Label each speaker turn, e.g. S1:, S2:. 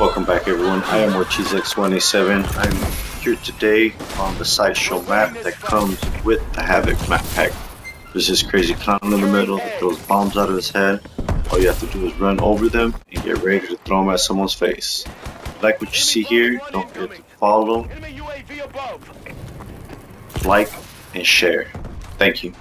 S1: Welcome back everyone, I am OrtizX187. I'm here today on the sideshow map that comes with the Havoc map pack. There's this crazy clown in the middle that throws bombs out of his head. All you have to do is run over them and get ready to throw them at someone's face. Like what you see here, don't forget to follow, like, and share. Thank you.